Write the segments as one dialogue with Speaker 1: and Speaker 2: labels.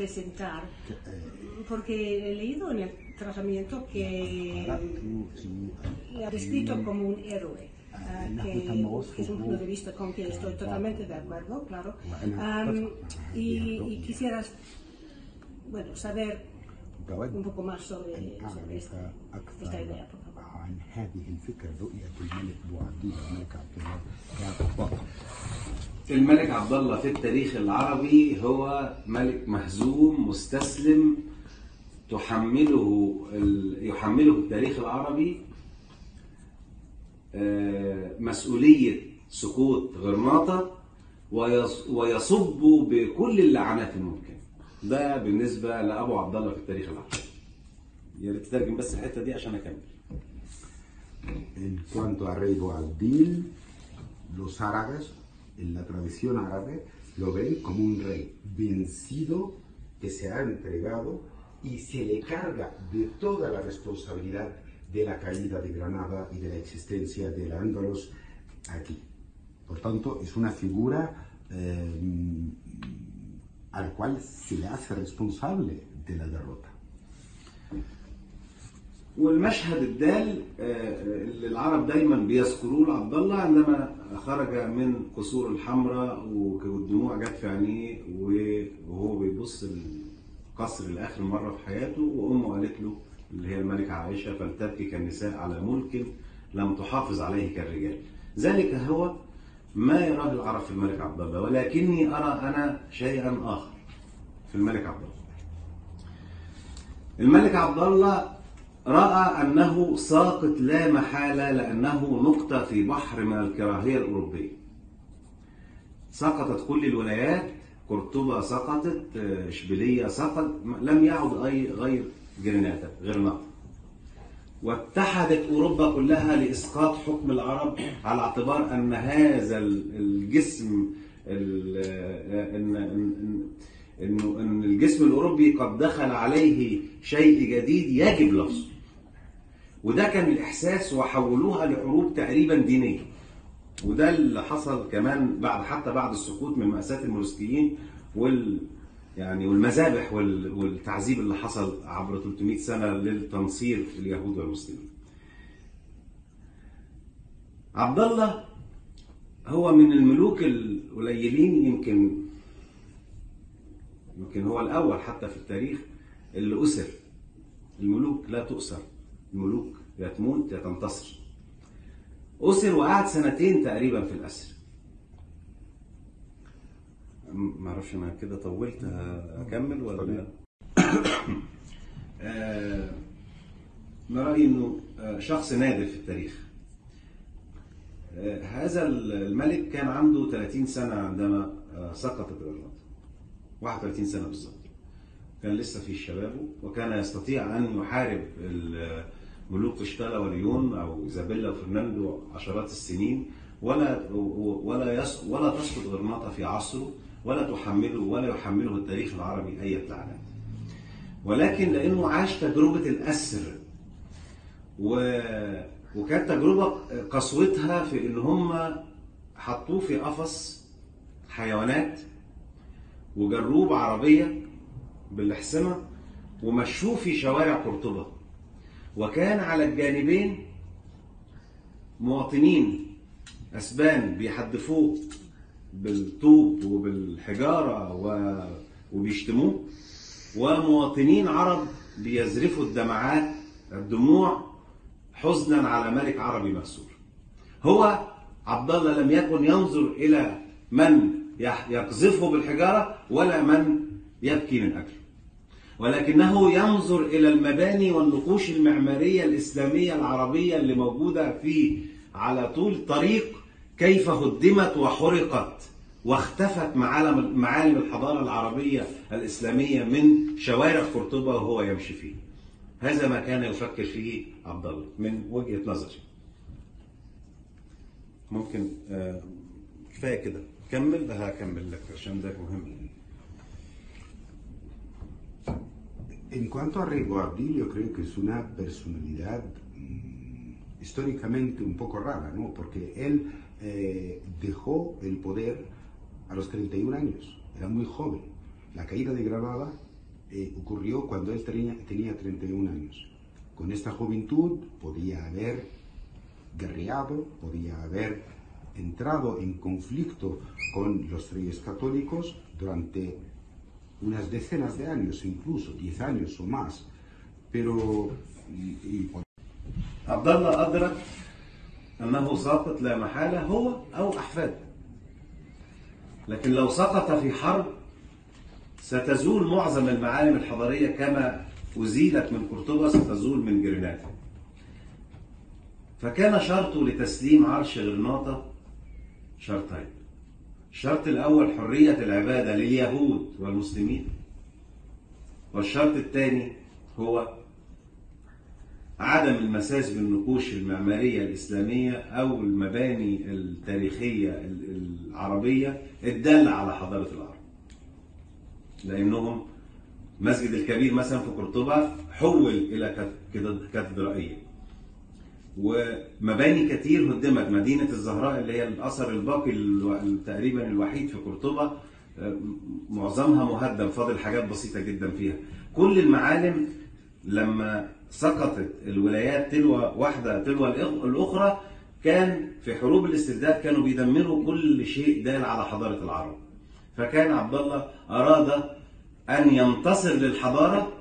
Speaker 1: presentar,
Speaker 2: Eh,
Speaker 1: porque he leído en el tratamiento que
Speaker 2: ahora tú, sí,
Speaker 1: le ha descrito
Speaker 2: mm,
Speaker 1: como un héroe. ah,
Speaker 2: en la
Speaker 1: que,
Speaker 2: puta voz,
Speaker 1: que es un
Speaker 2: ojo.
Speaker 1: punto de vista con quien estoy totalmente de acuerdo, claro.
Speaker 2: Bueno,
Speaker 1: Am,
Speaker 2: pues,
Speaker 1: y,
Speaker 2: abierto.
Speaker 1: y quisieras, bueno, saber
Speaker 2: بعد
Speaker 1: un poco más sobre,
Speaker 2: أن
Speaker 1: sobre esta,
Speaker 2: أعرف
Speaker 1: esta
Speaker 2: أكثر
Speaker 1: idea, por favor.
Speaker 2: عن هذه الفكرة رؤية الملك بوعديه الملك عبد الله كبطل
Speaker 3: الملك عبد الله في التاريخ العربي هو ملك مهزوم مستسلم تحمله يحمله التاريخ العربي آه، مسؤولية سقوط غرناطة ويص- ويصب بكل اللعنات الممكنة. ده بالنسبة لأبو عبد الله في التاريخ العربي. يا ريت تترجم بس الحتة دي عشان أكمل.
Speaker 2: En cuanto a rey Boabdil, los árabes, en la tradición árabe, lo ven como un rey vencido que se ha entregado y se le carga de toda la responsabilidad de la caída de Granada y de la existencia del Andalus aquí. Por tanto, es una figura eh, a la cual se le hace responsable de la derrota.
Speaker 3: والمشهد الدال آه، اللي العرب دايما بيذكروه لعبد الله عندما خرج من قصور الحمراء والدموع جت في عينيه وهو بيبص القصر لآخر مرة في حياته وأمه قالت له اللي هي الملكة عائشة فلتبكي كالنساء على ملك لم تحافظ عليه كالرجال. ذلك هو ما يراه العرب في الملك عبد الله ولكني أرى أنا شيئا آخر في الملك عبد الله. الملك عبد الله رأى أنه ساقط لا محالة لأنه نقطة في بحر من الكراهية الأوروبية. سقطت كل الولايات قرطبه سقطت إشبيلية سقط لم يعد أي غير جرناطه غرناطه. واتحدت أوروبا كلها لإسقاط حكم العرب على اعتبار أن هذا ال- الجسم ال- ان ان إن الجسم الأوروبي قد دخل عليه شيء جديد يجب لفظه. وده كان الإحساس وحولوها لحروب تقريبا دينية. وده اللي حصل كمان بعد حتى بعد السقوط من مأساة المولوسكيين وال يعني والمذابح وال- والتعذيب اللي حصل عبر 300 سنة للتنصير اليهود والمسلمين. عبد الله هو من الملوك القليلين يمكن يمكن هو الأول حتى في التاريخ اللي أسر الملوك لا تؤسر الملوك يا تموت يا تنتصر أسر وقعد سنتين تقريبا في الأسر. معرفش أنا كده طولت أكمل ولا؟ آه، أنا رأيي إنه آه، شخص نادر في التاريخ. آه، هذا الملك كان عنده 30 سنة عندما آه، سقطت غرناطة 31 سنة بالظبط. كان لسه في شبابه وكان يستطيع أن يحارب ال- ملوك قشتالة وليون أو إيزابيلا وفرناندو عشرات السنين ولا ولا يس ولا تسقط غرناطة في عصره ولا تحمله ولا يحمله التاريخ العربي أي لعنات ولكن لأنه عاش تجربة الأسر و... وكانت تجربة قسوتها في إن هم حطوه في قفص حيوانات وجروه بعربية بالحصنة ومشوه في شوارع قرطبة. وكان على الجانبين مواطنين أسبان بيحدفوه بالطوب وبالحجارة و... وبيشتموه ومواطنين عرب بيزرفوا الدمعات الدموع حزنا على ملك عربي مأسور هو عبد الله لم يكن ينظر إلى من يقذفه بالحجارة ولا من يبكي من أجله ولكنه ينظر إلى المباني والنقوش المعمارية الإسلامية العربية اللي موجودة في على طول طريق كيف هدمت وحرقت واختفت معالم معالم الحضارة العربية الإسلامية من شوارع قرطبة وهو يمشي فيه. هذا ما كان يفكر فيه عبد الله من وجهة نظري. ممكن آه، كفاية كده. كمل هكمل لك عشان ده مهم.
Speaker 2: En cuanto a Boabdil, yo creo que es una personalidad mm, históricamente un poco rara, ¿no? Porque él eh, dejó el poder a los 31 años, era muy joven. La caída de Granada eh, ocurrió cuando él tenía, tenía 31 años. Con esta juventud podía haber guerreado, podía haber entrado en conflicto con los reyes católicos durante unas decenas de años, incluso 10 años o más. Pero y- y
Speaker 3: عبد الله أدرك أنه ساقط لا محالة هو أو أحفاده لكن لو سقط في حرب ستزول معظم المعالم الحضارية كما أزيلت من قرطبة ستزول من جريناتا فكان شرطه لتسليم عرش غرناطة شرطين الشرط الأول حرية العبادة لليهود والمسلمين. والشرط الثاني هو عدم المساس بالنقوش المعمارية الإسلامية أو المباني التاريخية ال- العربية الدالة على حضارة العرب. لأنهم مسجد الكبير مثلا في قرطبة حول إلى كات- كات- كاتدرائية. ومباني كتير هدمت مدينة الزهراء اللي هي الأثر الباقي تقريبا الوحيد في قرطبة. آه، معظمها مهدم فاضل حاجات بسيطة جدا فيها. كل المعالم لما سقطت الولايات تلو واحدة تلو الأخ- الأخرى كان في حروب الاستبداد كانوا بيدمروا كل شيء دال على حضارة العرب. فكان عبد الله أراد أن ينتصر للحضارة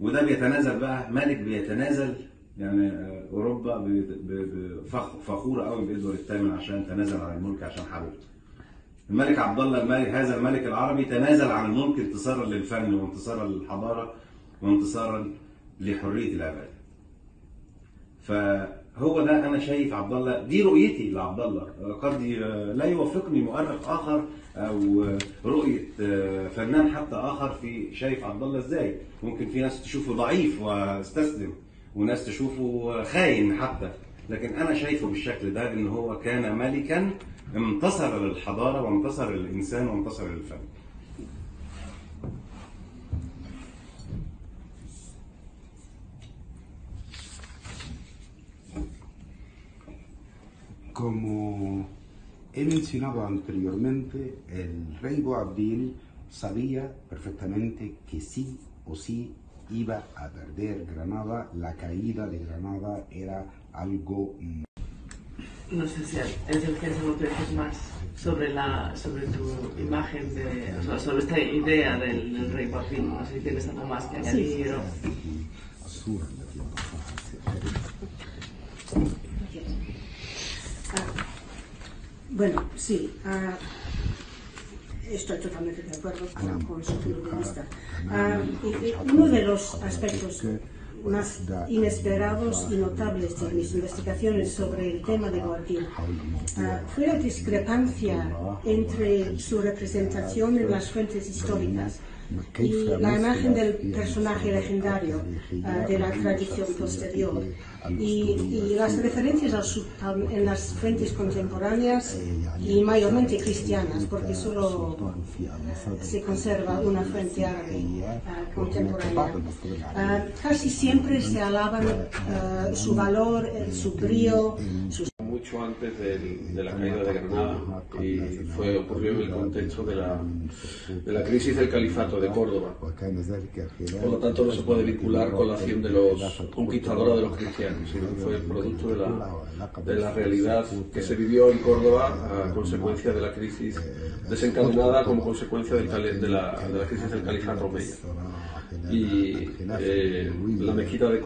Speaker 3: وده بيتنازل بقى ملك بيتنازل يعني آه، اوروبا فخورة قوي بادوار الثامن عشان تنازل عن الملك عشان حبيبته. الملك عبد الله الملك هذا الملك العربي تنازل عن الملك انتصارا للفن وانتصارا للحضارة وانتصارا لحرية العباده. فهو ده أنا شايف عبد الله دي رؤيتي لعبد الله قد لا يوافقني مؤرخ آخر أو رؤية فنان حتى آخر في شايف عبد الله إزاي ممكن في ناس تشوفه ضعيف واستسلم وناس تشوفه خاين حتى. لكن أنا شايفه بالشكل ده إن هو كان ملكا انتصر للحضارة وانتصر للإنسان وانتصر للفن.
Speaker 2: Como he mencionado anteriormente, el rey Boabdil sabía perfectamente que sí o sí iba a perder Granada, la caída de Granada era algo...
Speaker 4: No sé si es el que pensamiento que más sobre, la, sobre tu imagen, de, o sea, sobre esta idea del, del rey Joaquín, no sé si tienes algo más que añadir.
Speaker 1: Sí. Bueno, sí. Uh estoy totalmente de acuerdo con, con su punto de vista. Ah, y- uno de los aspectos más inesperados y notables de mis investigaciones sobre el tema de Boabdil ah, fue la discrepancia entre su representación en las fuentes históricas y la imagen del personaje legendario ah, de la tradición posterior. y, y las referencias al sultán en las fuentes contemporáneas y mayormente cristianas porque solo se conserva una fuente árabe ah, contemporánea. Ah, casi siempre se alaban su valor, eh, su brío, sus
Speaker 5: mucho antes del- de la caída de Granada y fue ocurrió en el contexto de la, de la crisis del califato de Córdoba. Por lo tanto, no se puede vincular con la acción de los conquistadores de los cristianos, sino que fue producto de la, de la realidad que se vivió en Córdoba a consecuencia de la crisis desencadenada como consecuencia del de, la, de la crisis del califato omeya. Y eh, la mezquita de